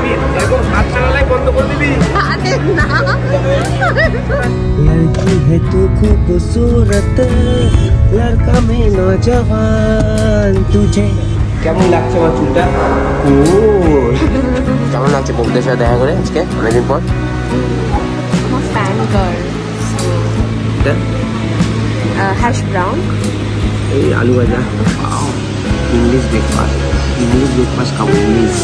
খাবি এরকম হাত চালালাই বন্ধ করে দিবি আরে না लड़की है तू खूबसूरत लड़का में नौजवान तुझे কেমন লাগছে আমার চুলটা ও কেমন লাগছে বন্ধুদের সাথে দেখা করে আজকে অনেকদিন পর আমার ফ্যান গার্ল এটা হ্যাশ ব্রাউন এই আলু ভাজা ইংলিশ ব্রেকফাস্ট ইংলিশ ব্রেকফাস্ট খাবো ইংলিশ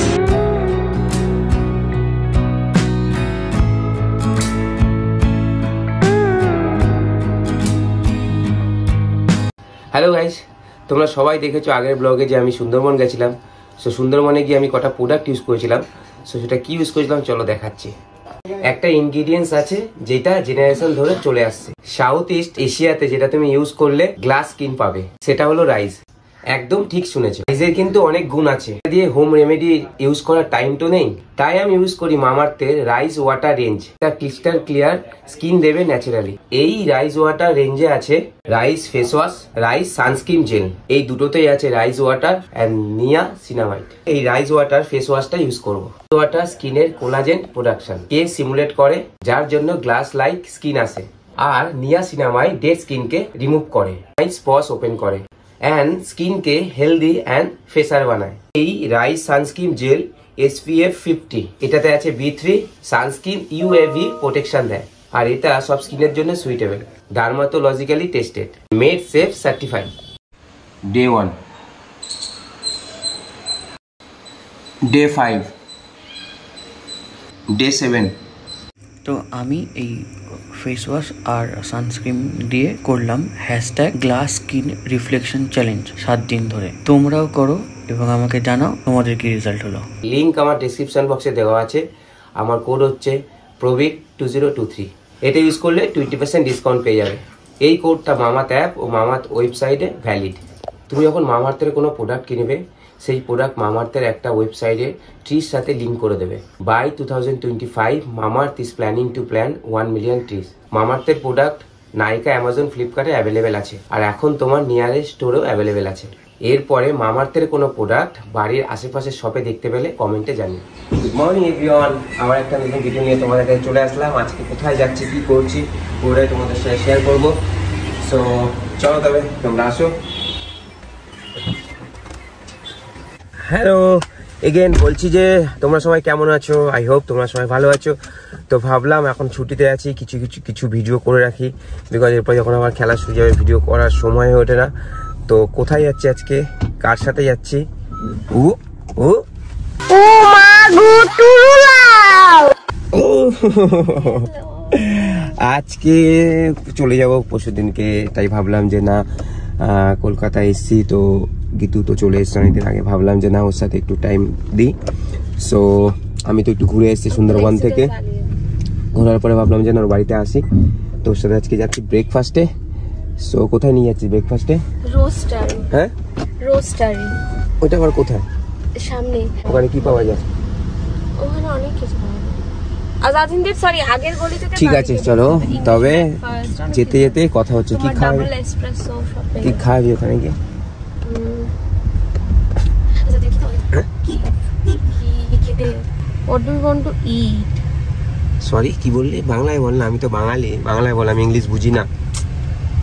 তোমরা সবাই দেখেছ আগের ব্লগে যে আমি সুন্দরবন গেছিলাম। সো সুন্দরবনে গিয়ে আমি কটা প্রোডাক্ট ইউজ করেছিলাম। সো সেটা কি ইউজ করেছিলাম চলো দেখাচ্ছি। একটা ইনগ্রিডিয়েন্টস আছে যেটা জেনারেশন ধরে চলে আসছে। সাউথ ইস্ট এশিয়াতে যেটা তুমি ইউজ করলে গ্লাস স্কিন পাবে, সেটা হলো রাইস একদম ঠিক শুনেছো। রাইসের কিন্তু অনেক গুণ আছে। দিয়ে হোম রেমেডি ইউজ করার টাইম তো নেই। তাই আমি ইউজ করি মামার্থের রাইস ওয়াটার রেঞ্জ তার ক্রিস্টাল ক্লিয়ার স্কিন দেবে ন্যাচারালি এই রাইস ওয়াটার রেঞ্জে আছে rice face wash rice sunscreen gel এই দুটোতেই আছে rice water and niacinamide এই রাইস ওয়াটার ফেস ওয়াশটা ইউজ করব। ওয়াটার স্কিনের কোলাজেন প্রোডাকশন কে সিমুলেট করে, যার জন্য গ্লাস লাইক স্কিন আসে। আর নিয়া সিনামাই ডেড স্কিনকে রিমুভ করে। স্পস ওপেন করে। অ্যান্ড স্কিনকে হেলদি অ্যান্ড ফ্রেশার বানায় এই rice sunscreen gel SPF fifty এটাতে আছে B three sunscreen UVA protection দেয় আর এটা সব স্কিনের জন্য suitable dermatologically tested made safe certified day one day five day seven তো আমি এই ফেস ওয়াশ আর সানস্ক্রিন দিয়ে করলাম hashtag glass skin reflection challenge সাত দিন ধরে। তোমরাও করো এবং আমাকে জানাও তোমাদের কি রেজাল্ট হলো। লিঙ্ক আমার ডিসক্রিপশন বক্সে দেওয়া আছে। আমার কোড হচ্ছে প্রবিক টু জিরো টু থ্রি এটা ইউজ করলে টোয়েন্টি পার্সেন্ট ডিসকাউন্ট পেয়ে যাবে। এই কোডটা মামাত অ্যাপ ও মামাত ওয়েবসাইটে ভ্যালিড তুমি যখন মামার্থের কোনো প্রোডাক্ট কিনবে সেই প্রোডাক্ট মামার্থের একটা ওয়েবসাইটে ট্রির সাথে লিঙ্ক করে দেবে। By two thousand twenty five Mamaearth is planning to plan one million trees মামার্থের product Nykaa Amazon ফ্লিপকার্টে অ্যাভেলেবেল আছে। আর এখন তোমার নিয়ারেস্ট স্টোরেও অ্যাভেলেবেল আছে। এরপরে মামার্থের কোনো প্রোডাক্ট বাড়ির আশেপাশের শপে দেখতে পেলে কমেন্টে জানিয়ে গুড মর্নিং এভরিওয়ান আমার একটা নতুন ভিডিও নিয়ে তোমাদের কাছে চলে আসলাম। আজকে কোথায় যাচ্ছি, কি করছি, পুরোটাই তোমাদের সাথে শেয়ার করব। সো চলো তবে তোমরা আসো। হ্যালো এগেন বলছি যে তোমরা সবাই কেমন আছো? আই হোপ তোমরা সবাই ভালো আছো। তো ভাবলাম এখন ছুটিতে আছি কিছু কিছু কিছু ভিডিও করে রাখি। বিকজ এরপর যখন আমার খেলা শুরু যাবে ভিডিও করার সময় হয়ে ওঠে না। তো কোথায় যাচ্ছি আজকে? কার সাথে যাচ্ছি? উ ও। আজকে চলে যাব পরশু দিনকে তাই ভাবলাম যে না আহ, কলকাতায় এসছি তো গীতু তো চলে এসছে অনেকদিন আগে। ভাবলাম যে না ওর সাথে একটু টাইম দিই। সো আমি তো একটু ঘুরে এসেছি সুন্দরবন থেকে। ঘোরার পরে ভাবলাম যে না ওর বাড়িতে আসি। তো ওর সাথে আজকে যাচ্ছি ব্রেকফাস্টে সো কোথায় নিয়ে যাচ্ছি ব্রেকফাস্টে রোস্টারি হ্যাঁ? রোস্টারি ওইটা আবার কোথায়? সামনে। ওখানে কি পাওয়া যায়? ওখানে অনেক কিছু পাওয়া যায়। আজাদিনদের সরি আগের গলিতে ঠিক আছে চলো তবে যেতে যেতে কথা হচ্ছে কি ডাবল কি খাওয়াবি ওখানে গিয়ে? আচ্ছা দেখি তো কি কি খেতে What do you want to eat? Sorry কি বললি? বাংলায় বল না আমি তো বাঙালি। বাংলায় বল আমি ইংলিশ বুঝি না।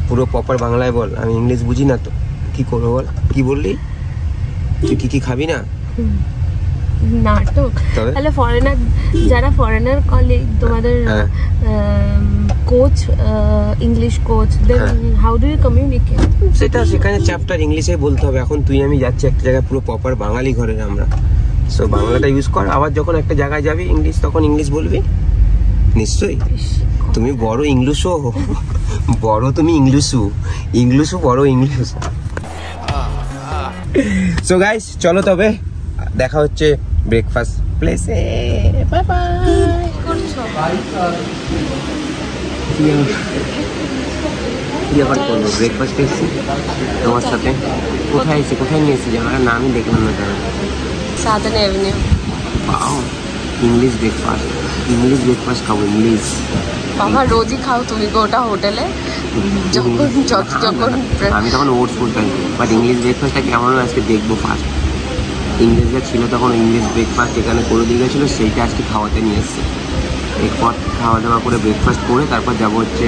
পুরো প্রপার বাংলায় বল আমি ইংলিশ বুঝি না তো। কি করব বল? কি বললি? তুই কি কি খাবি না? নাটক। তবে? তাহলে ফরেনার যারা ফরেনার কলিগ তোমাদের। Coach English coach then. How do you communicate সেটা সেখানে চ্যাপ্টার ইংলিশে বলতে হবে। এখন তুই আমি যাচ্ছি একটা জায়গায় পুরো প্রপার বাঙালি ঘরের আমরা। সো বাংলাটা ইউজ কর। আবার যখন একটা জায়গায় যাবি ইংলিশ তখন ইংলিশ বলবি? নিশ্চয়ই। তুমি বড় ইংলিশও বড় তুমি ইংলিশও ইংলিশও বড় ইংলিশ সো গাইস চলো তবে। দেখা হচ্ছে ব্রেকফাস্ট প্লেসে বাই বাই করছ কি আবার করব ব্রেকফাস্ট এসেছি তোমার সাথে কোথায় এসেছি কোথায় নিয়ে এসেছি জায়গাটার নামই দেখলাম না তারা সাদার্ন এভিনিউ পাও ইংলিশ ব্রেকফাস্ট ইংলিশ ব্রেকফাস্ট খাব ইংলিশ বাবা রোজই খাও তুমি গোটা হোটেলে যখন যত যখন আমি তখন ওটস বলতাম বাট ইংলিশ ব্রেকফাস্টটা কেমন হয় আজকে দেখব ফার্স্ট ইংরেজরা ছিল তখন ইংরেজ ব্রেকফাস্ট এখানে করে দিয়ে গেছিল সেইটা আজকে খাওয়াতে নিয়ে এসছে। এরপর খাওয়া দাওয়া করে ব্রেকফাস্ট করে তারপর যাব হচ্ছে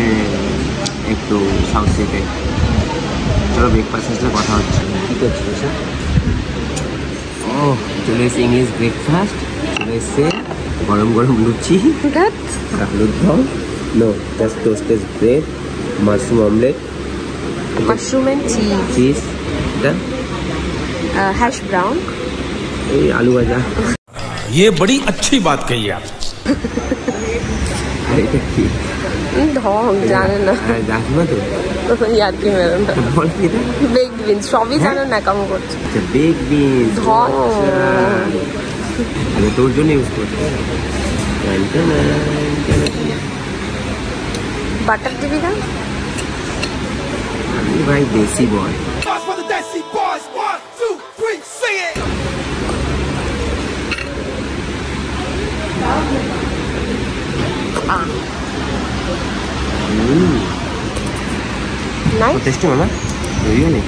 একটু সাউথ সিতে চলো ব্রেকফাস্ট আসলে কথা হচ্ছে। কী করছিল স্যার ও চলে এসে ইংলিশ ব্রেকফাস্ট চলে এসছে গরম গরম লুচি। দম no just toasted bread mushroom omelette mushroom and cheese cheese hash brown এই আলু ভাজা ये बड़ी अच्छी बात कही आप আর এটা কি ঢং জানে না আর জানো না তো ইয়ার্কি মেরো না বল কি এটা বেগ বিন সবই জানে না কাম করছে আচ্ছা বেগ বিনস ধর। আচ্ছা তোর জন্য ইউজ করতে টান টান টান টান। বাটার দিবি না আমি ভাই দেশি বয় Boys for the Desi Boys, one, two, three, sing it! নাই টেস্টি মামা রিয়েলি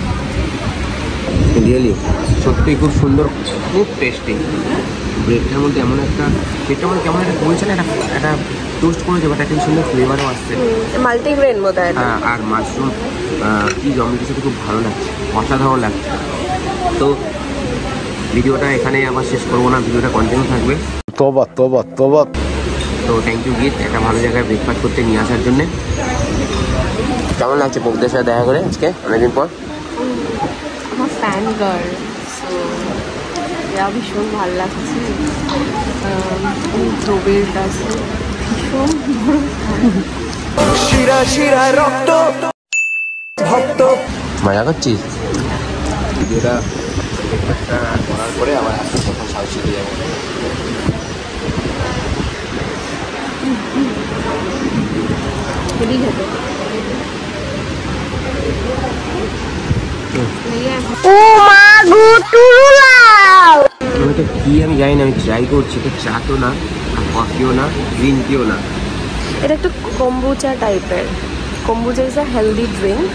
রিয়েলি সত্যি খুব সুন্দর খুব টেস্টি ব্রেডটার মধ্যে এমন একটা ব্রেডটার মধ্যে কেমন একটা বলছে না একটা একটা টোস্ট করেছে বাট একটা সুন্দর ফ্লেভারও আসছে। মাল্টিগ্রেন বোধ হয় আর মাশরুম কি জমের সাথে খুব ভালো লাগছে অসাধারণ লাগছে। তো ভিডিওটা এখানে আবার শেষ করব না ভিডিওটা কন্টিনিউ থাকবে। তোবা তোবা তোবা তো থ্যাংক ইউ গীত একটা ভালো জায়গায় ব্রেকফাস্ট করতে নিয়ে আসার জন্যে। কেমন লাগছে বকদের সাথে দেখা করে আজকে? অনেকদিন পর। শিরা মজা করছিস? করার পরে আমার আসতে সাহসী সাহস যাব। সাউথ সিটি যাব হেভি খেতে ওটা কি আমি জানি না আমি ট্রাই করছি এটা চা তো না কফিও না গ্রিন টিও না। এটা একটু কম্বুচা টাইপের kombucha is a healthy drink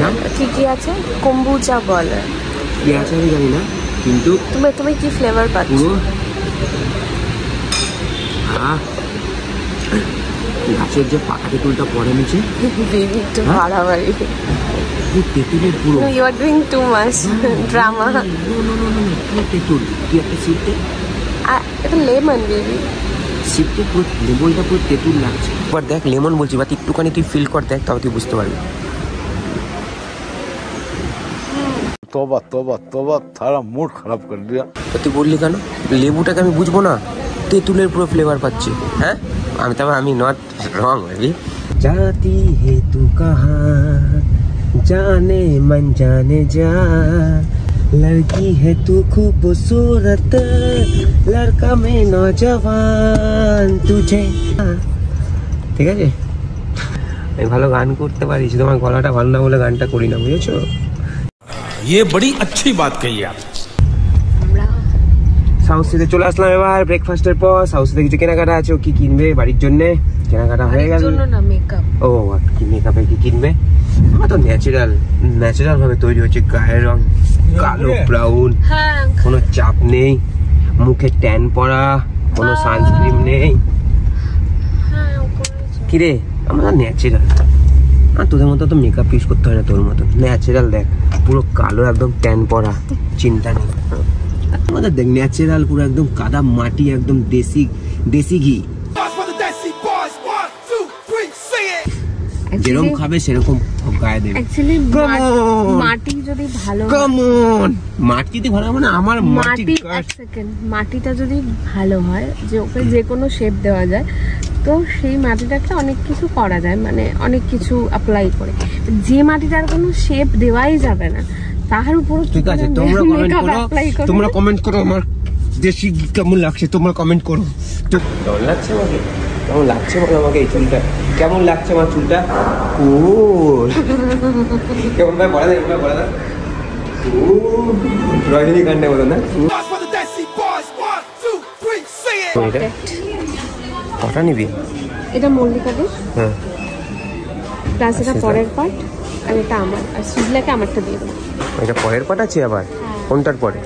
নাম? ঠিকই আছে? কম্বুচা বলে। কি আছে আমি জানি না কিন্তু তুমি তুমি কি ফ্লেভার পাচ্ছ? পুরো আহ, গাছের যে পাকা তেঁতুলটা পরে নিচে দেখ লেমন বা একটুখানি তুই ফিল কর দেখ তুই বুঝতে পারবি খারাপ তুই বললি কেন লেবুটাকে আমি বুঝব না তেঁতুলের পুরো ফ্লেভার পাচ্ছি হ্যাঁ আমি তারপর আমি নট রং ভাবি जाती है तू कहाँ जाने मन जाने जा लड़की है तू खूबसूरत लड़का में नौजवान तुझे ঠিক আছে আমি ভালো গান করতে পারি শুধু আমার গলাটা ভালো না বলে গানটা করি না বুঝেছো ये बड़ी अच्छी बात कही आप আমরা সাউথ সিতে চলে আসলাম এবার ব্রেকফাস্টের পর। সাউথ সিতে কিছু কেনাকাটা আছে ও কি কিনবে বাড়ির জন্য? কেনাকাটা হয়ে গেল। না ও কি মেকআপে কি কিনবে? আমার তো ন্যাচারাল ন্যাচারাল ভাবে তৈরি হচ্ছে গায়ের রং কালো ব্রাউন হ্যাঁ। কোনো চাপ নেই। মুখে ট্যান পড়া কোনো সানস্ক্রিন নেই। হ্যাঁ ও কিরে আমরা ন্যাচারাল আর তোদের মতো তো মেকআপ ইউজ করতে হয় না তোর মতো। ন্যাচারাল দেখ পুরো কালো একদম ট্যান পড়া চিন্তা নেই। আমাদের দেখ ন্যাচারাল পুরো একদম কাদা মাটি একদম দেশি দেশি ঘি! যেরকম খাবে সেরকম গায়ে দেবে। মাটি- যদি ভালো কামন মাটিতে ভালো হবে না আমার মাটি মাটি এক সেকেন্ড মাটিটা যদি ভালো হয় যে ওকে যে কোনো শেপ দেওয়া যায় তো সেই মাটিটাকে অনেক কিছু করা যায় মানে অনেক কিছু অ্যাপ্লাই করে। যে মাটিটার কোনো শেপ দেওয়াই যাবে না। তার উপর ঠিক আছে তোমরা কমেন্ট করো তোমরা কমেন্ট করো আমার দেশি কেমন লাগছে তোমরা কমেন্ট করো। তো কেমন লাগছে আমাকে? কেমন লাগছে বলো আমাকে এই চুলটা? কেমন লাগছে আমার চুলটা? কুল কেমন ভাই বলা যায় বলা যায় রজনীকান্তের মতো না? কটা নিবি? এটা মল্লিকাদের। হ্যাঁ। প্লাস এটা সেটা? পরের পার্ট আর এটা আমার আর সুজলাকে আমারটা দিয়ে দেবো। এটা পরের পাট আছে আবার? কোনটার পরে?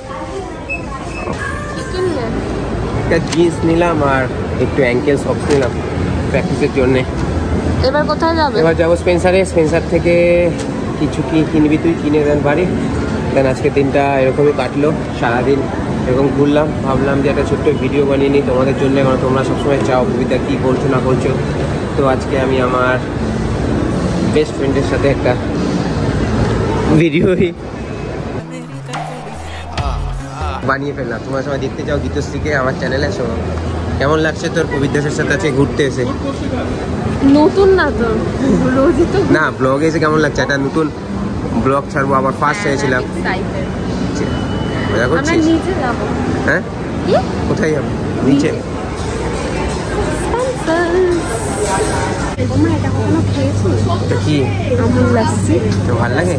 একটা জিন্স নিলাম আর একটু অ্যাঙ্কেল সক্স নিলাম প্র্যাকটিসের জন্যে। এবার কোথায় যাবে? এবার যাব স্পেন্সারে স্পেন্সার থেকে কিছু কি কিনবি তুই? কিনে দেন বাড়ি। দেন আজকে দিনটা এরকমই কাটলো সারাদিন এরকম ঘুরলাম। ভাবলাম যে একটা ছোট্ট ভিডিও বানিয়ে নিই তোমাদের জন্য। কারণ তোমরা সবসময় চাও কবিতা কী করছ না করছ তো আজকে আমি আমার বেস্ট ফ্রেন্ডের সাথে একটা ভিডিওই বানিয়ে ফেললাম। তোমার সময় দেখতে চাও গীতশ্রীকে আমার চ্যানেলে এসো কেমন লাগছে তোর কবির দাসের সাথে আছে ঘুরতে এসে? নতুন না তো? রোজই তো না ব্লগে এসে কেমন লাগছে? একটা নতুন ব্লগ ছাড়বো আবার ফার্স্ট হয়েছিলাম মজা করছিস? হ্যাঁ? কোথায় যাব? নিচে? তোমরা এটা কখনো খেয়েছো? তো কি? আমুল লাস্সি তো ভালো লাগে?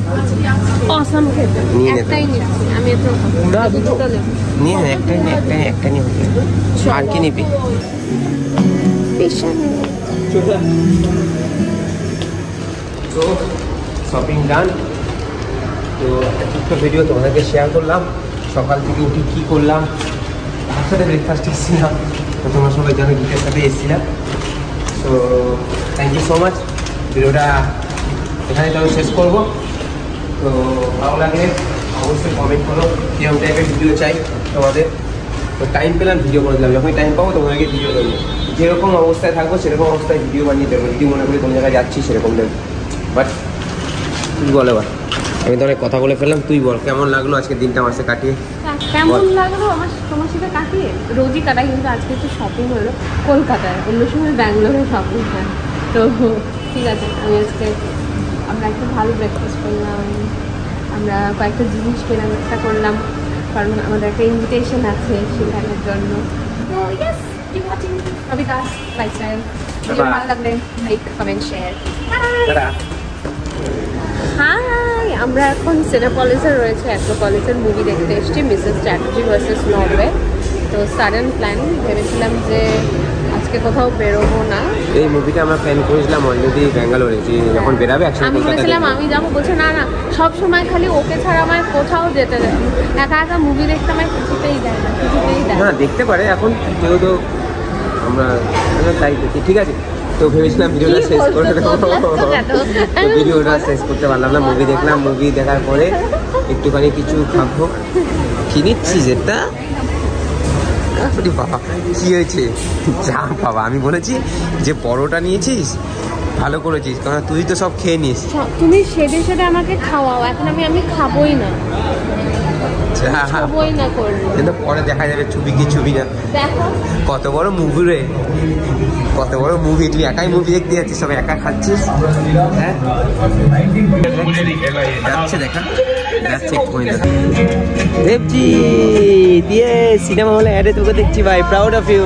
অসাম খেতে। নিয়ে একটাই নিচ্ছি আমি এত দুটো। নিয়ে নে, একটাই নে একটাই একটা নিয়ে আর কি নিবি? তো শপিং ডান তো একটা ভিডিও তোমাদেরকে শেয়ার করলাম। সকাল থেকে উঠে কী করলাম? তার সাথে ব্রেকফাস্ট এসেছিলাম। তো তোমরা সবাই জানো গীতের সাথে এসেছিলাম। তো থ্যাংক ইউ সো মাচ ভিডিওটা এখানে তো শেষ করব। তো ভালো লাগলে অবশ্যই কমেন্ট করো। কীরকম টাইপের ভিডিও চাই তোমাদের। তো টাইম পেলাম ভিডিও করে দিলাম। যখনই টাইম পাবো তোমাদেরকে ভিডিও দেবো যেরকম অবস্থায় থাকব সেরকম অবস্থায় ভিডিও বানিয়ে দেবো। যদি মনে করি কোন জায়গায় যাচ্ছি সেরকম দেবো। বাট বল এবার? আমি তো অনেক কথা বলে ফেললাম তুই বল কেমন লাগল আজকে দিনটা আমার সাথে কাটিয়ে? কেমন লাগল আমার তোমার সাথে কাটিয়ে? রোজই কাটাই কিন্তু আজকে একটু শপিং হলো কলকাতায়। অন্য সময় ব্যাঙ্গালোরে শপিং হয়। তো ঠিক আছে আমি আজকে আমরা একটা ভালো ব্রেকফাস্ট করলাম আমরা কয়েকটা জিনিস কেনাকাটা করলাম কারণ আমাদের একটা ইনভিটেশন আছে সেখানের জন্য। তো yes Bye-bye. Like comment share tata. আমরা এখন সিনেপলিসে রয়েছে অ্যাক্রোপলিসের মুভি দেখতে এসেছি মিসেস চ্যাটার্জি ভার্সেস নরওয়ে তো সাডেন প্ল্যান ভেবেছিলাম যে আজকে কোথাও বেরোবো না। এই মুভিটা আমরা প্ল্যান করেছিলাম অলরেডি ব্যাঙ্গালোরে যে যখন বেরাবে একসাথে আমি বলেছিলাম আমি যাব বলছে না না সব সময় খালি ওকে ছাড়া আমার কোথাও যেতে দেয় একা একা মুভি দেখতে আমার কিছুতেই দেয় না কিছুতেই দেয় না। দেখতে পারে এখন যেহেতু আমরা আমরা তাই দেখি ঠিক আছে। তো ভেবেছিলাম ভিডিওটা শেষ করে ভিডিওটা শেষ করতে পারলাম না মুভি দেখলাম মুভি দেখার পরে একটুখানি কিছু খাব। কি নিচ্ছিস এটা আরে বাবা কি হয়েছে? যা বাবা আমি বলেছি যে পরোটা নিয়েছিস ভালো করেছিস কারণ তুই তো সব খেয়ে নিস। তুমি সেদে সেদে আমাকে খাওয়াও এখন আমি আমি খাবোই না। যা। খাবোই না পরে দেখা যাবে ছবি কি ছবি না। কত বড় মুভি রে। কত বড় মুভি তুই একাই মুভি দেখতে যাচ্ছিস সব একা খাচ্ছিস? হ্যাঁ? যাচ্ছে দেখা। যাচ্ছে দেবজি দিয়ে সিনেমা হলে অ্যাডে তোকে দেখছি ভাই প্রাউড অফ ইউ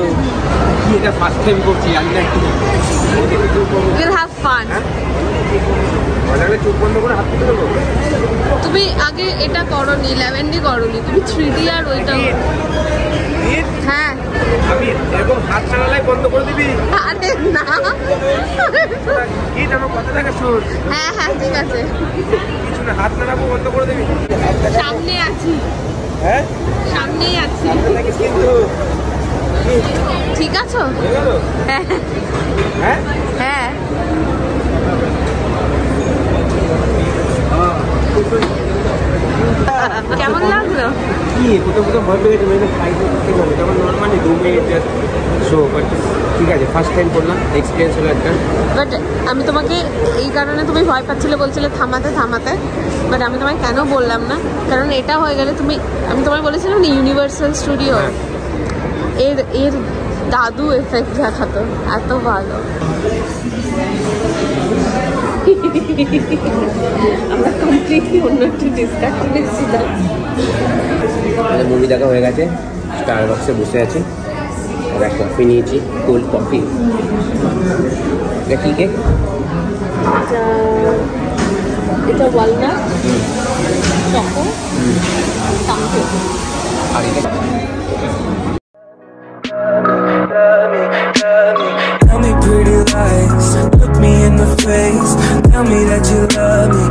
কি এটা ফার্স্ট টাইম করছি জানি না কি উইল হ্যাভ ফান তুমি আগে এটা করনি ল্যাভেন্ডি করনি তুমি থ্রি ডি আর ওইটা হ্যাঁ আমি এরকম হাত চালালাই বন্ধ করে দিবি? আরে না। কি আমার কথা থাকে শুন। হ্যাঁ হ্যাঁ ঠিক আছে। কিছু না হাত নাড়াবো বন্ধ করে দিবি? সামনে আছি। হ্যাঁ? সামনেই আছি। কিন্তু। ঠিক আছো? হয়ে হ্যাঁ। হ্যাঁ? কেমন লাগল? কি কোথাও কোথাও ভয় পেয়ে গেছে করতে হবে। তখন নর্মালি দু মিনিট শো বাট ঠিক আছে ফার্স্ট টাইম করলাম এক্সপিরিয়েন্স হলো একটা। বাট আমি তোমাকে এই কারণে তুমি ভয় পাচ্ছিলে বলছিলে থামাতে থামাতে। বাট আমি তোমায় কেন বললাম না? কারণ এটা হয়ে গেলে তুমি আমি তোমায় বলেছিলাম না ইউনিভার্সাল স্টুডিও হ্যাঁ। এর এর দাদু এফেক্ট দেখাতো এত ভালো। আমরা কমপ্লিটলি অন্য একটু ডিসকাশনে ছিলাম। মুভি দেখা হয়ে গেছে স্টার বক্সে বসে আছি। আর এক কফি নিয়েছি কোল্ড কফি এটা কী কেক এটা এটা ওয়ালনাট চকো সামথিং আর এটা Tell me pretty lies, look me in the face. Tell me that you love me.